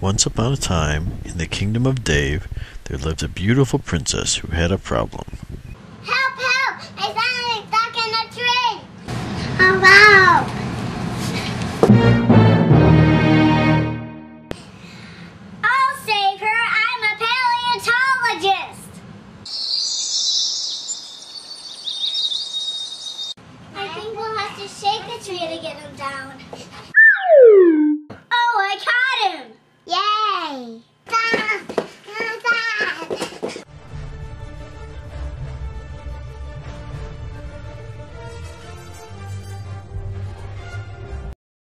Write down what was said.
Once upon a time, in the kingdom of Dave, there lived a beautiful princess who had a problem. Help, help! I suddenly stuck in a tree! Help wow! I'll save her! I'm a paleontologist! I think we'll have to shake the tree to get him down.